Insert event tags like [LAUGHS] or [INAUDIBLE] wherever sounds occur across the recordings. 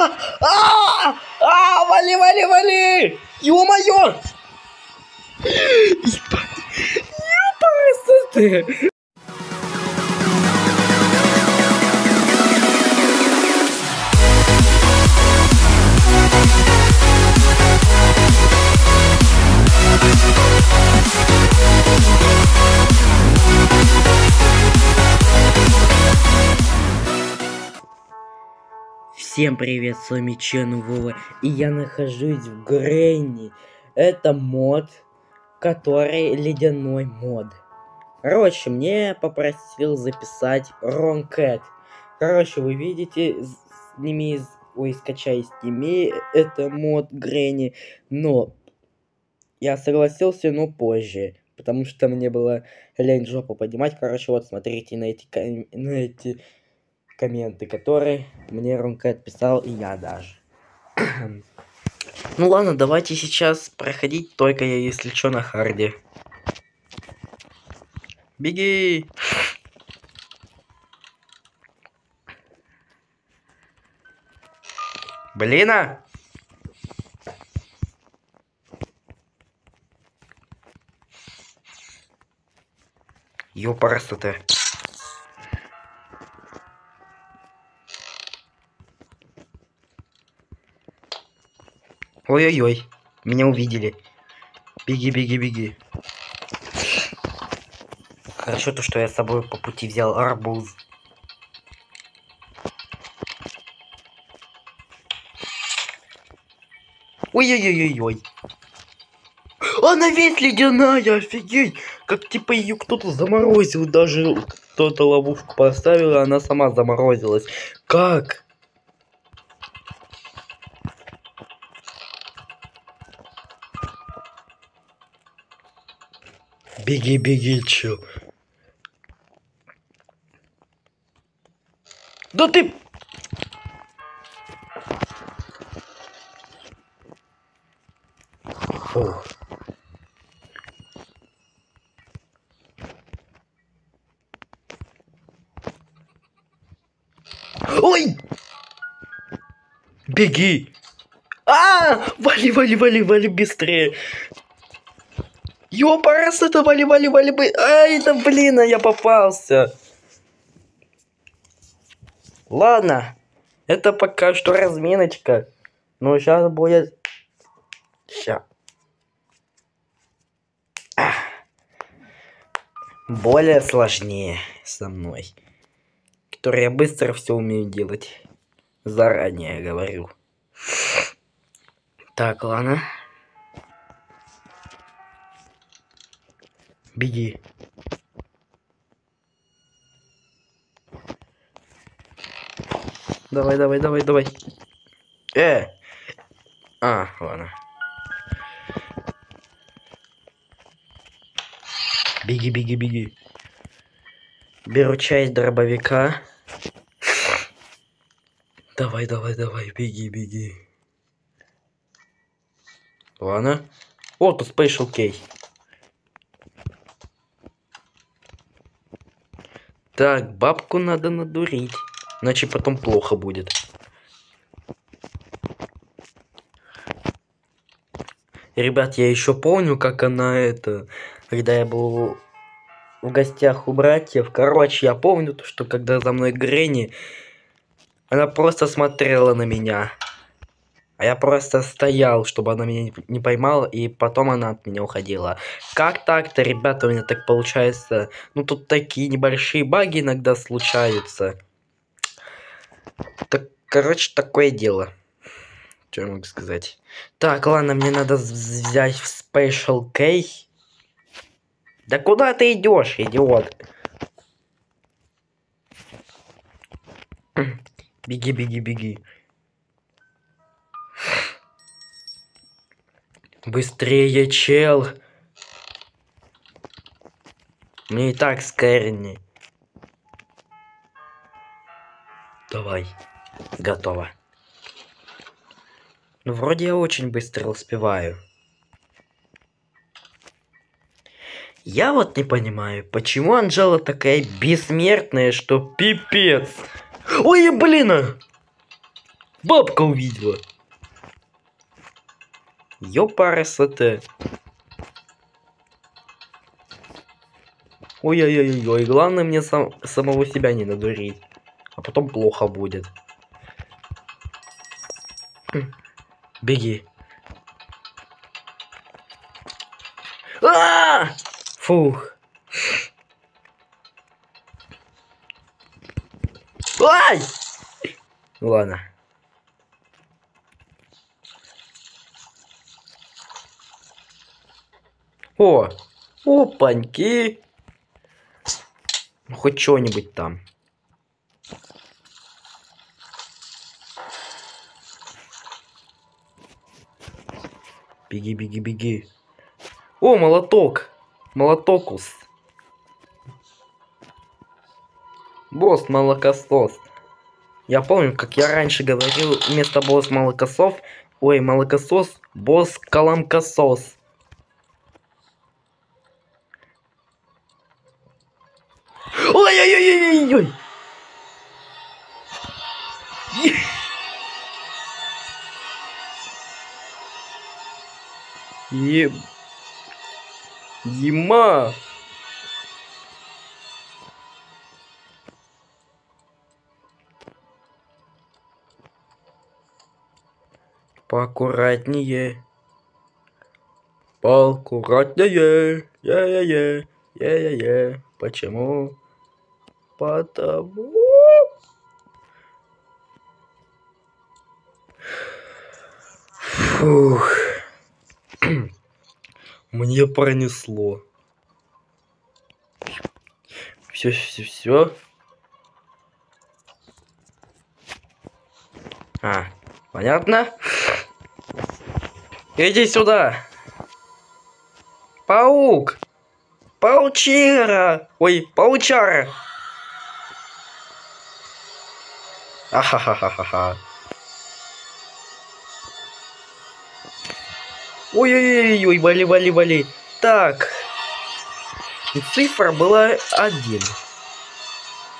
А, а, вали, вали, вали! Ё-моё! Ёпарасы ты! Всем привет, с вами Чен Вова, и я нахожусь в Гренни. Это мод, который ледяной мод. Короче, мне попросил записать Ронкэт. Короче, вы видите, сними, ой, скачай, сними, это мод Гренни, но я согласился, но позже, потому что мне было лень жопу поднимать. Короче, вот смотрите на эти, на эти комменты, которые мне Ронка отписал, и я даже. ну ладно, давайте сейчас проходить, только я, если что, на харде. Беги! Блин, а! Ёпарасоте. Ой-ой-ой, меня увидели. Беги, беги, беги. Хорошо то, что я с собой по пути взял арбуз. Ой-ой-ой-ой-ой. Она весь ледяная, офигеть! Как типа ее кто-то заморозил, даже кто-то ловушку поставил, и она сама заморозилась. Как? Беги, беги, чё? Да ты... Фух. Ой! Беги! А, вали, вали, вали, вали быстрее! Ёпарас, это вали, вали, вали, бы. Ай, это блин, а я попался. Ладно, это пока что разминочка. Но сейчас будет... Сейчас. Более сложнее со мной. Который я быстро все умею делать. Заранее говорю. Так, ладно. Беги. Давай, давай, давай, давай. Э! А, ладно. Беги, беги, беги. Беру часть дробовика. Давай, давай, давай, беги, беги. Ладно. О, тут Special Key. Так, бабку надо надурить. Иначе потом плохо будет. Ребят, я еще помню, как она это... Когда я был в гостях у братьев. Короче, я помню, то, что когда за мной Гренни, она просто смотрела на меня. А я просто стоял, чтобы она меня не поймала, и потом она от меня уходила. Как так-то, ребята, у меня так получается? Ну, тут такие небольшие баги иногда случаются. Так, короче, такое дело. Что я могу сказать? Так, ладно, мне надо взять в Special K. Да куда ты идешь, идиот? Беги, беги, беги. Быстрее, чел. Мне и так скэрни. Давай. Готово. Ну, вроде я очень быстро успеваю. Я вот не понимаю, почему Анжела такая бессмертная, что пипец. Ой, блин! Бабка увидела. Ёпарасоте. Ой-ой-ой-ой, главное мне сам, самого себя не надурить. А потом плохо будет. Беги. А, -а, а Фух. Ай! Ладно. О, опаньки. Ну, хоть что-нибудь там. Беги, беги, беги. О, молоток. Молотокус. Босс молокосос. Я помню, как я раньше говорил, вместо босс молокосов, ой, молокосос, босс каламкосос. Ой-ой-ой-ой-ой! Еб... Ема! Поаккуратнее. Поаккуратнее. Я-я-я. Я-я-я. Почему? Потому... Фух. [CLEARS THROAT] Мне пронесло. Все, все, все. А, понятно? Иди сюда. Паук. Паучира. Ой, паучара. Ахахахаха. Ой-ой-ой, вали, вали, вали. Так. И цифра была один.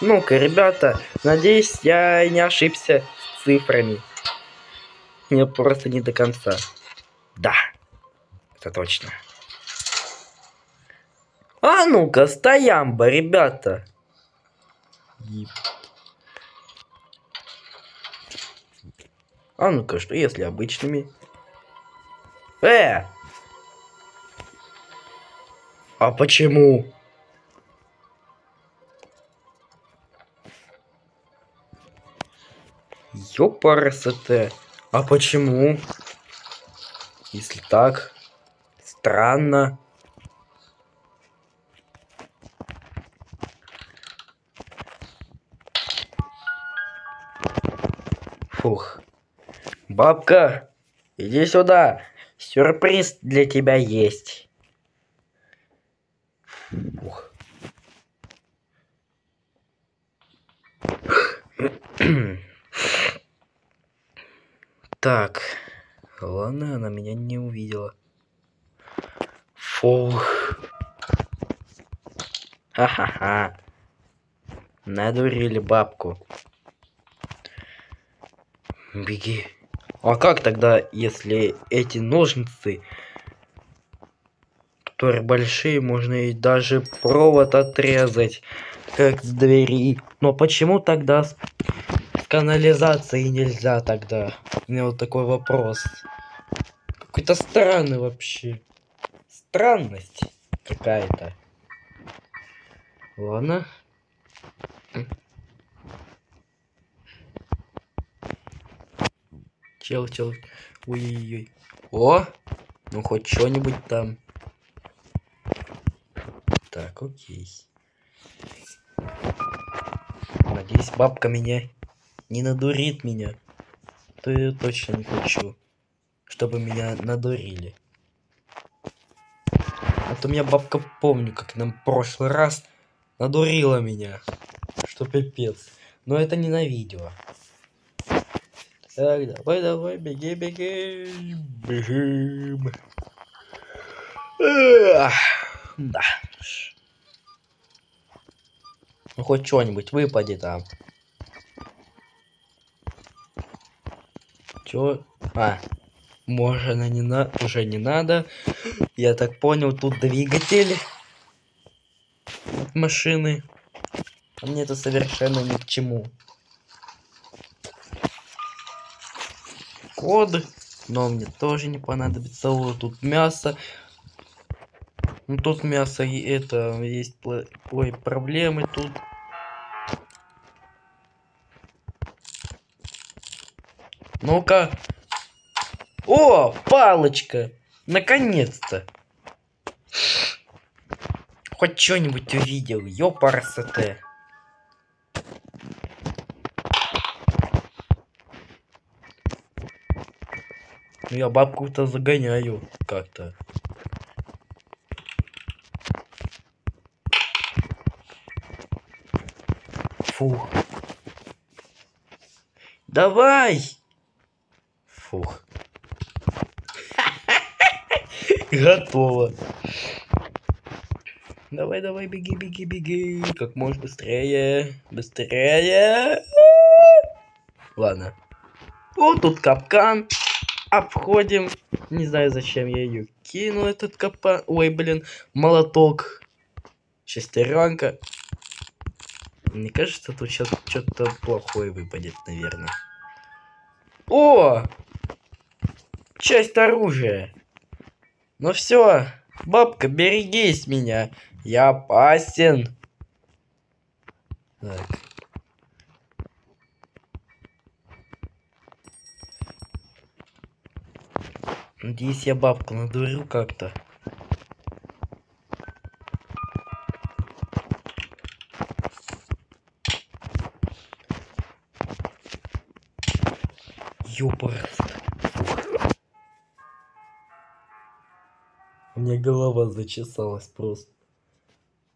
Ну-ка, ребята, надеюсь, я не ошибся с цифрами. Мне просто не до конца. Да, это точно. А ну-ка, стоямба, ребята. А ну-ка, что если обычными? Э! А почему? Ёпарасоте. А почему? Если так, странно. Фух. Бабка, иди сюда. Сюрприз для тебя есть. Ух. так. Ладно, она меня не увидела. Фух. Ха-ха-ха. Надурили бабку. Беги. А как тогда, если эти ножницы, которые большие, можно и даже провод отрезать, как с двери. Но почему тогда с, канализацией нельзя тогда? У меня вот такой вопрос. Какой-то странный вообще. Странность какая-то. Ладно. Чел, чел. Ой-ой-ой. О! Ну хоть что-нибудь там. Так, окей. Надеюсь, бабка меня не надурит меня. То я точно не хочу, чтобы меня надурили. А то меня бабка помню, как нам в прошлый раз надурила меня. Что пипец. Но это не на видео. Так, давай, давай, беги, беги. Бежим. Да. Ну хоть что-нибудь выпади там. Чё? А, можно не на... уже не надо. Я так понял, тут двигатель машины. А мне это совершенно ни к чему. Код. Но мне тоже не понадобится. Вот тут мясо. Ну тут мясо и это есть ой, проблемы тут. Ну-ка. О, палочка. Наконец-то. Хоть что-нибудь увидел. Ёпарасоте. Ну я бабку-то загоняю как-то. Фух. Давай! Фух. [LAUGHS] Готово. Давай, давай, беги, беги, беги. Как можно быстрее. Быстрее. Ладно. Вот тут капкан. Обходим. Не знаю, зачем я ее кину, этот капкан. Ой, блин, молоток. Шестеренка. Мне кажется, тут сейчас что-то плохое выпадет, наверное. О! Часть оружия. Ну все, бабка, берегись меня. Я опасен. Так. Надеюсь, я бабку надурил как-то. Ёпарас. У меня голова зачесалась просто.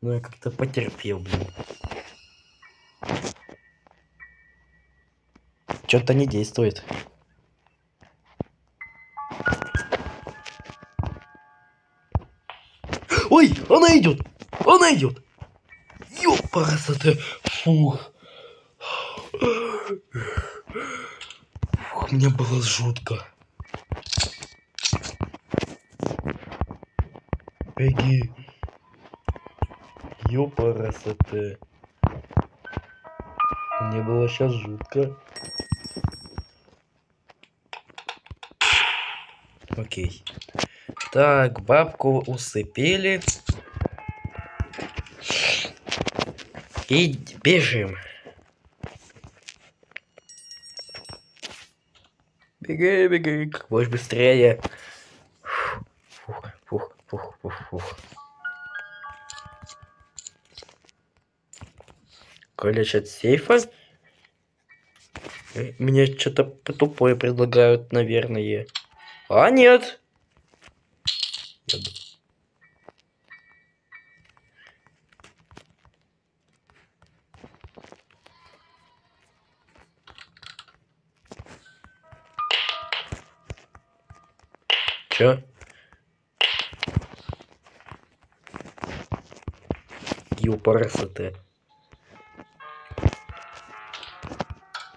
Ну я как-то потерпел, блин. Что-то не действует. Она идет! Она идет! Ёпарасоте! Фух. Фух, мне было жутко. Беги. Ёпарасоте. Мне было сейчас жутко. Окей. Так, бабку усыпили. И бежим. Беги, беги, как можно быстрее. Фух, фух, фух, фух, фух. Ключ от сейфа. Э, мне что-то тупое предлагают, наверное. А, нет. Еду. Чё? Юпарасоте.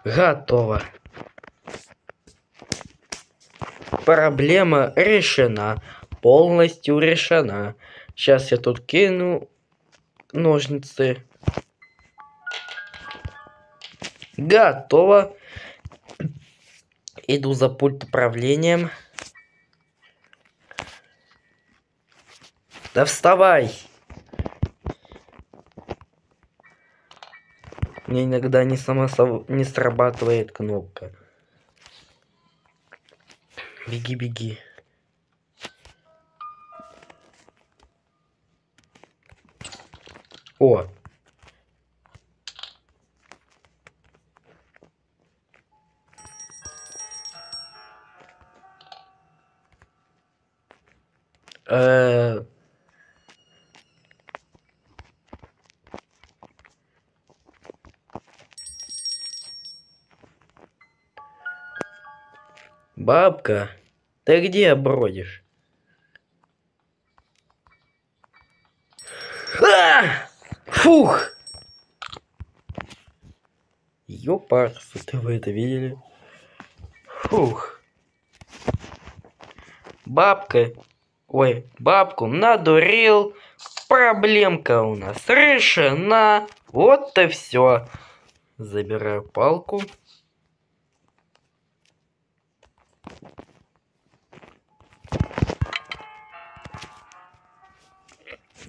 Готово. Проблема решена. Полностью решена. Сейчас я тут кину ножницы. Готово. Иду за пульт управлением. Да вставай! Мне иногда не сама не срабатывает кнопка. Беги, беги. О! Э Бабка, ты где бродишь? А! Фух! Ёпарс, вы это видели? Фух. Бабка. Ой, бабку надурил. Проблемка у нас решена. Вот и все. Забираю палку.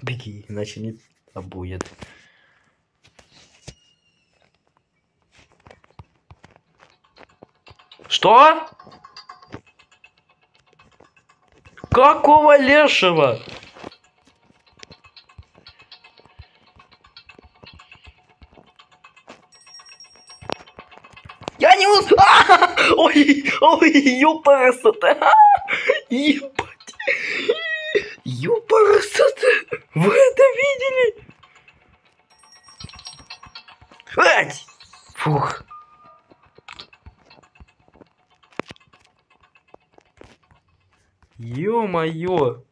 Беги, иначе не а будет. Что? Какого лешего? Я не успел. [LAUGHS] Ой, ой, ёпарасота. [LAUGHS] Ебать. Ёпарасота. Вы это видели? Ать! Фух. Ё-моё!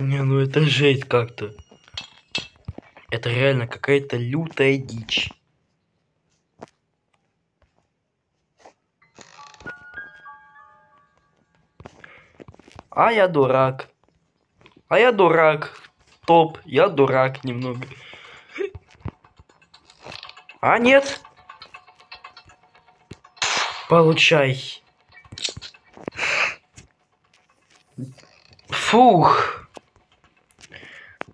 Не, ну это жесть как-то. Это реально какая-то лютая дичь. А я дурак. А я дурак. Топ, я дурак немного. А, нет. Получай. Фух.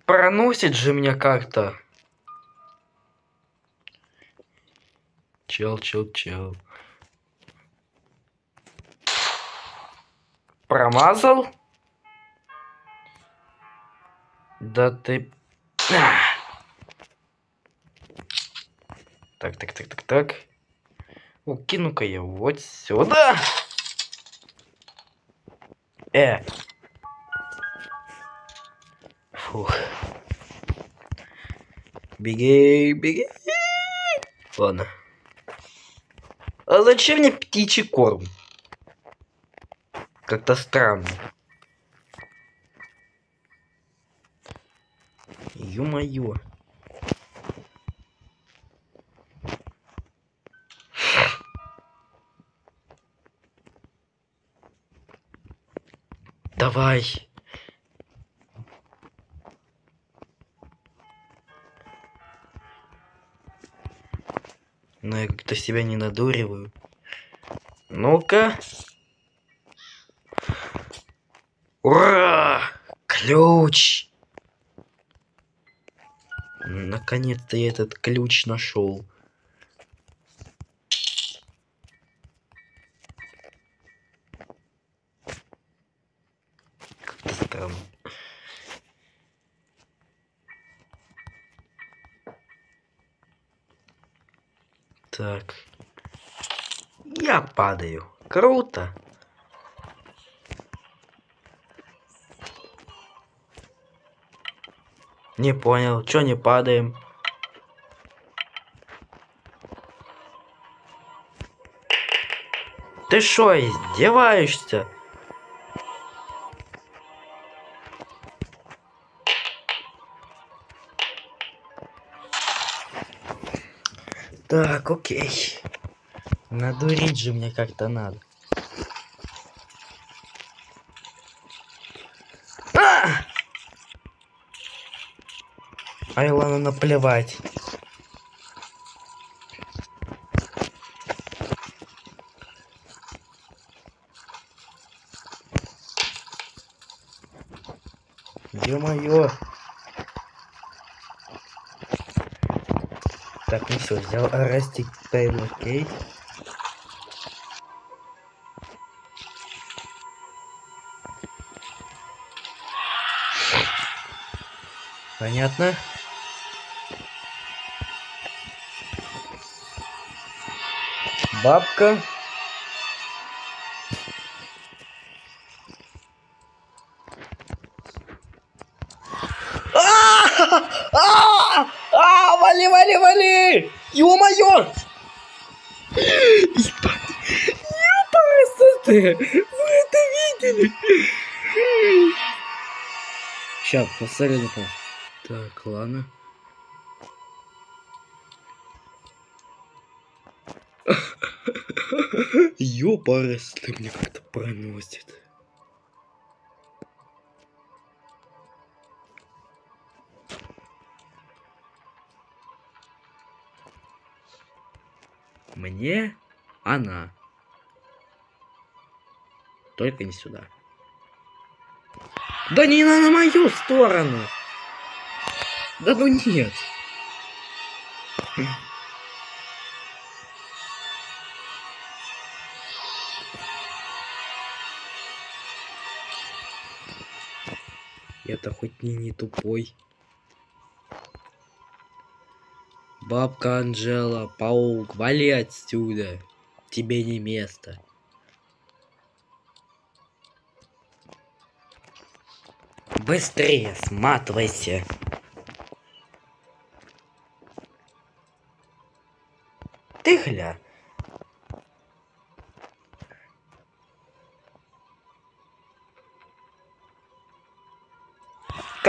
Проносит же меня как-то. Чел, чел, чел. Промазал? Да ты... Так, так, так, так, так. Укину-ка я вот сюда. Э. Фух. Беги, беги. Ладно. А зачем мне птичий корм? Как-то странно. Ё-моё. Давай. Но я как-то себя не надуриваю. Ну-ка. Ключ! Наконец-то я этот ключ нашел. там. Так. Я падаю. Круто. Не понял, чё не падаем? Ты шо, издеваешься? Так, окей. Надурить же мне как-то надо. А! Ай, ладно, наплевать. Ё-моё! Так, ну все, взял Растик Тейм, окей. Понятно. Бабка. вали, вали, вали! Ё-моё! ты! Вы это видели? Сейчас, посмотри на Так, ладно. Ёпарас, ты мне как-то проносит. Мне она. Только не сюда. Да не на, на мою сторону. Да ну нет. Это хоть не, не тупой. Бабка Анжела, паук, вали отсюда. Тебе не место. Быстрее сматывайся. Ты гля.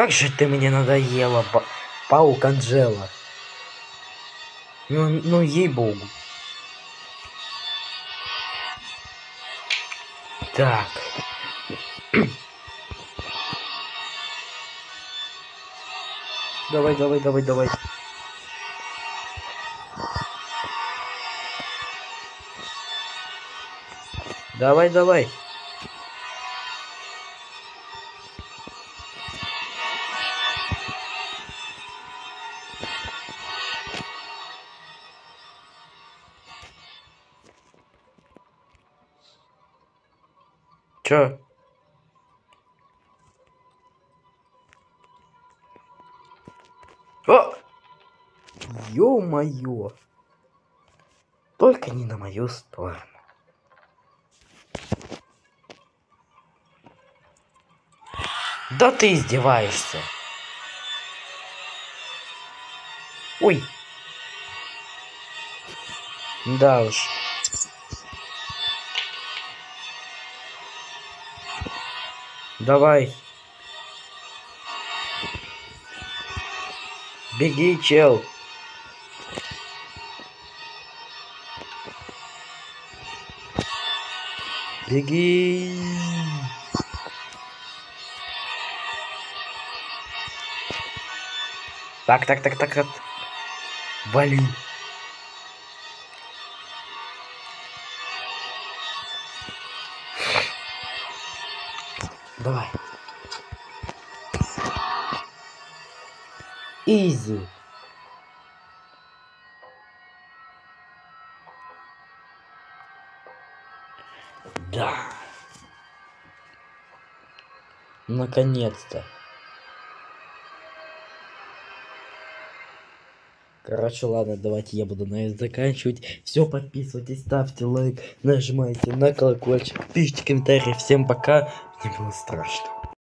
Как же ты мне надоела, па паук Анжела. Ну, ну ей-богу. Так. давай, давай, давай, давай. Давай, давай. Чё? О! Ё-моё! Только не на мою сторону. Да ты издеваешься. Ой. Да уж. Давай. Беги, чел. Беги. Так, так, так, так, так. Вали. Изи. Да. Наконец-то. Короче, ладно, давайте я буду на это заканчивать. Все, подписывайтесь, ставьте лайк, нажимайте на колокольчик, пишите комментарии. Всем пока. Мне было страшно.